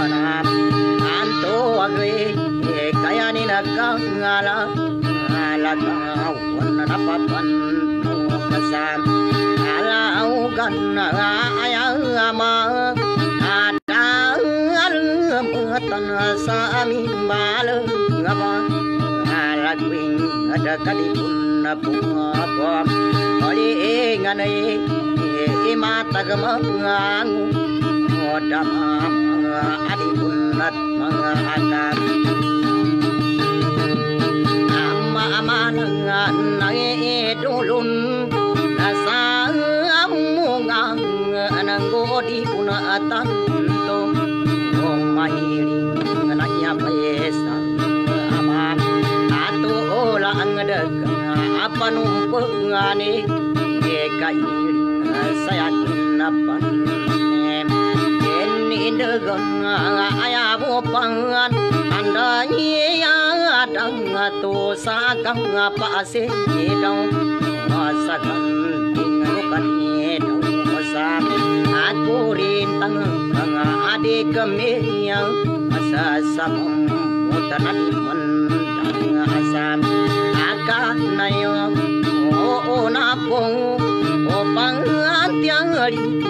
sakat na anto agwe kaya ni nagangala ala ka wana na papan kasam ala au ganna ayama ada alumatan sa amin bal ngaba ala kwing ada kalipun na pungapa oli nganai imata gamangang odama adipunat mga anak ama ama nangan nangidulun nasa amungang nanggodi puna atanto kung mahiling nanya pesa ama ato ola ang dagang apanumpangani kairing sayakin dagang ayaw pangan anda niya dang to sa kang paase daw masagan tingro kanito sa ako rin tang mga đi kami yang masasamang mutanaliman dang asam aka na yung oo na pong upang tiang rin ndeng ndeng apang ngadunan na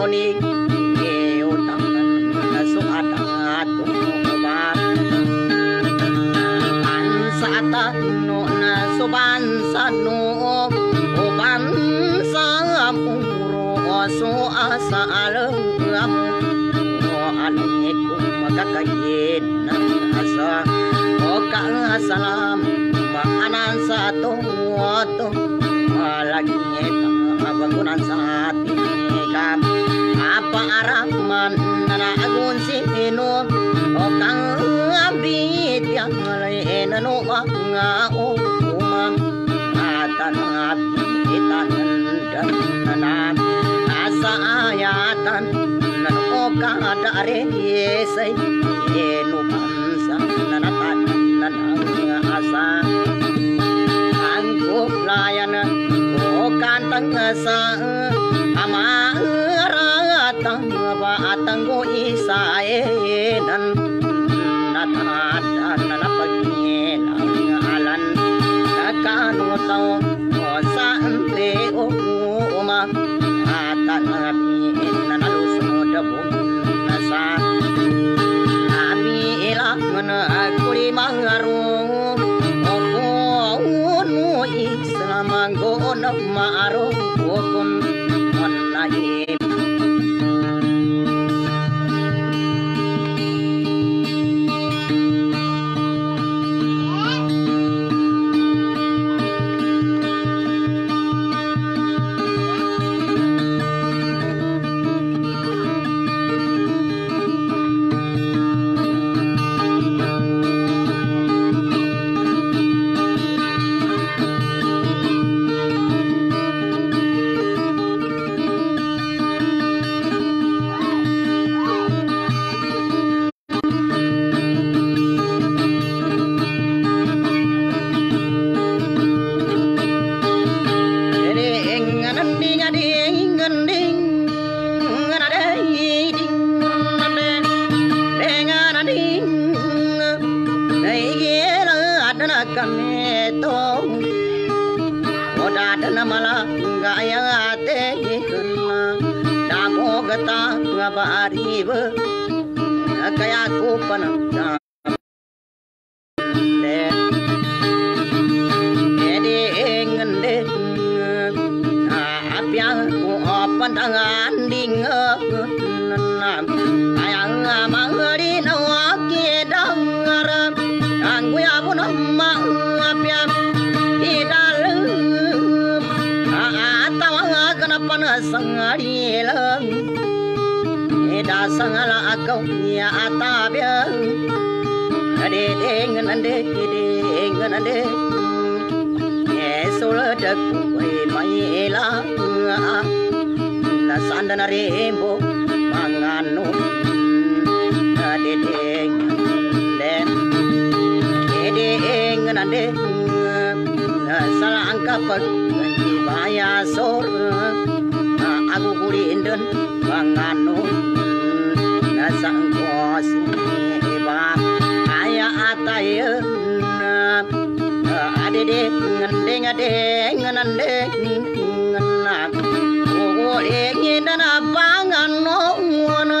oni e utangan naso atato ba ansata no naso bansa no uban sa puro so asa alam o alaikum makakayin asa o ka salam maanan sa to to lagi bangunan sa malay nano mga umam atan abitan na asa ayatan nano kada resay eno pansa nanatan nanang asa ang kuplayan kantang sa ama ratang ba atang go isa e nan Yeah. गाठन मला गायते डामोगता गबारीव कया कोपन đi đã sang là công nhà ta biếng đi đi ngân anh đi đi đi ngân anh đi nghe số lỡ được quay mày là là san đan rì bố bằng anh nô đi đi lên đi đi ngân anh à, đi salang kapag ibaya sor aguguri indon bangano ngana bangan no ngana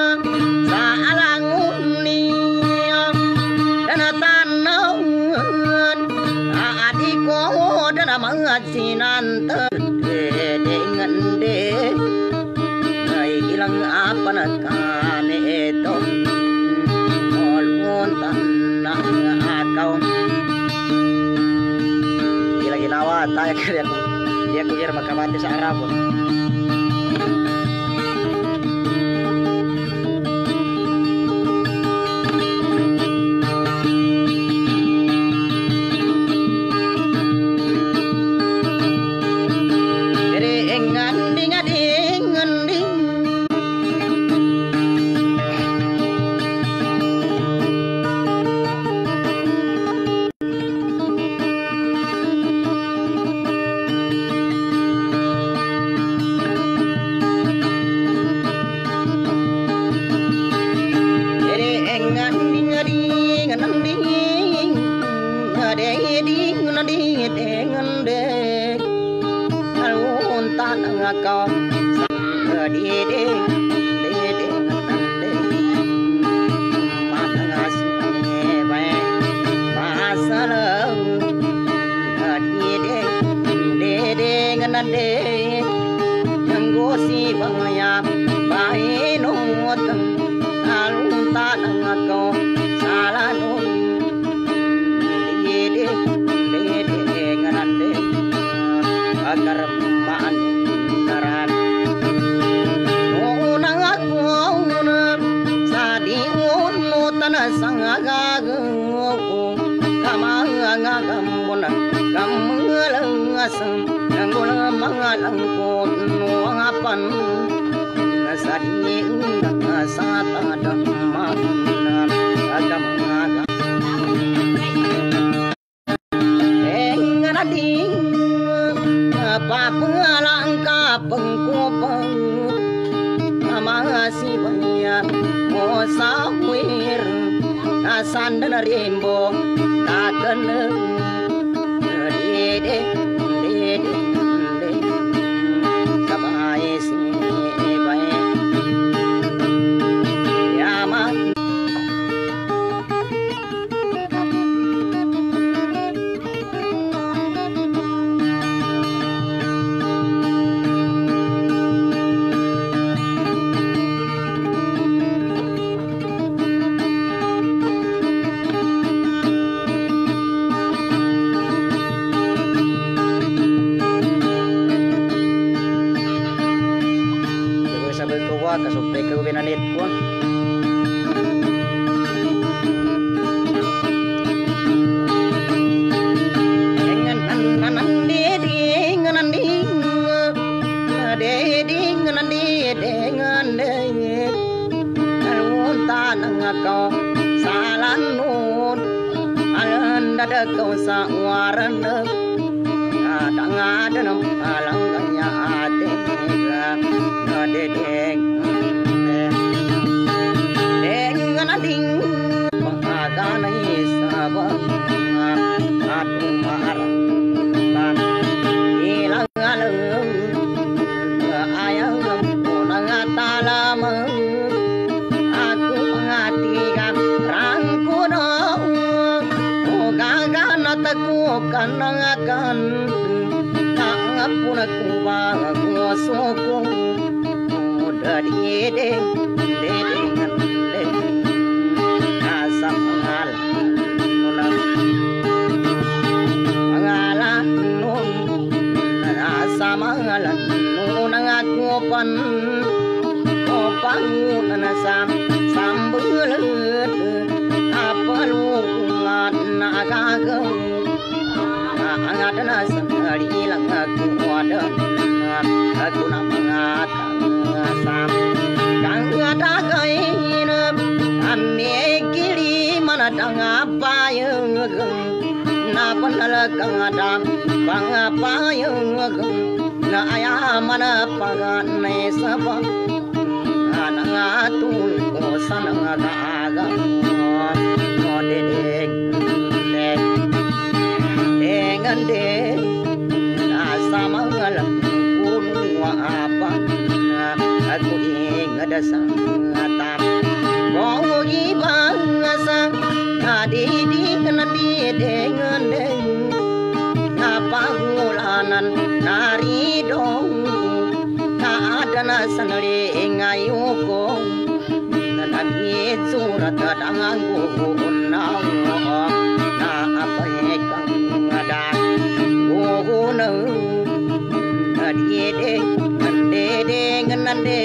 year magkabate sa Arabon. amasi banya mo sawir asan rembo takeneng I don't know. quiere pa yung gừng na pan la kang dam pang pa yung gừng na aya mana pagan ne sabang ananga tun ko sananga daga ko de de de dengan de na samangala kun wa apa aku ingat sang nani dengan deng na pangulanan nari dong. Na adana sanle ngayu ko na nami surat dangang ko na na kang ada ko na di deng nande deng nande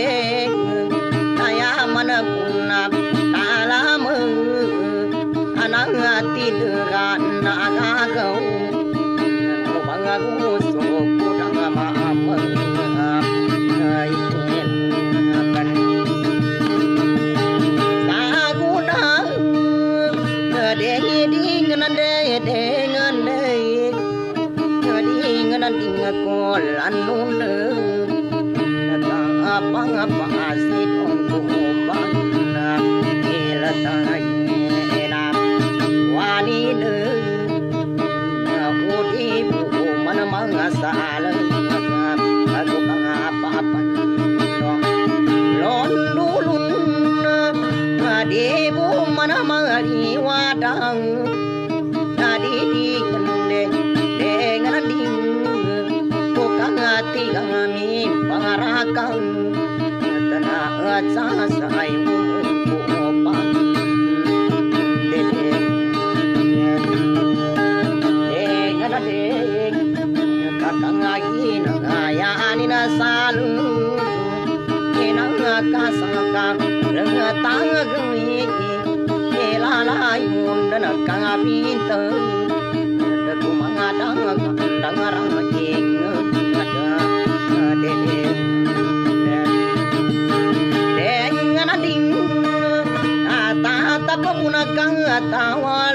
pangapang தவாழ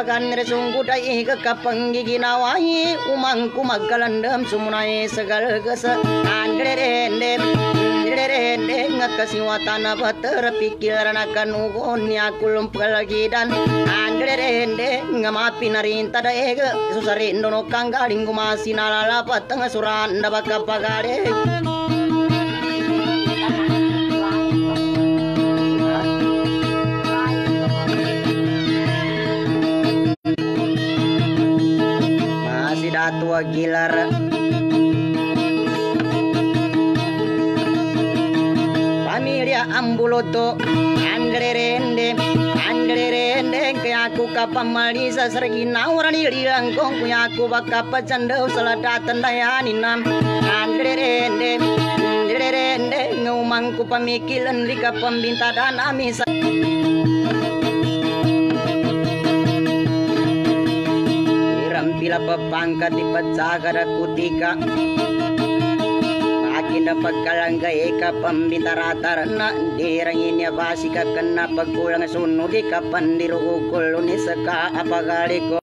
paganre sungguday ke kapenggiginawai umangku magalandem sumunai segal gesa andrerendem Derende ngakasiwatana bater pikiran akan ugon ya kulum pelagi dan Anderende ngamapi narinta da ega susari ndono kanggaling gumasina lalapat tengah suran da bakapagare Gilar. Pamiria ambuloto andre andrerende andrerende ke aku kapamari sasrgi naurani lilangkong ku aku bakapa candau selada tandayani nam andre rende, ngumangku pamikilan di kapambintadan amisa नीलपपाङ्कतिपत्सागर कुतिका ginapa kalangga eka pambitara tarna dirangin inya basika kenapa kulang sunugi kapan dirugul ni seka apa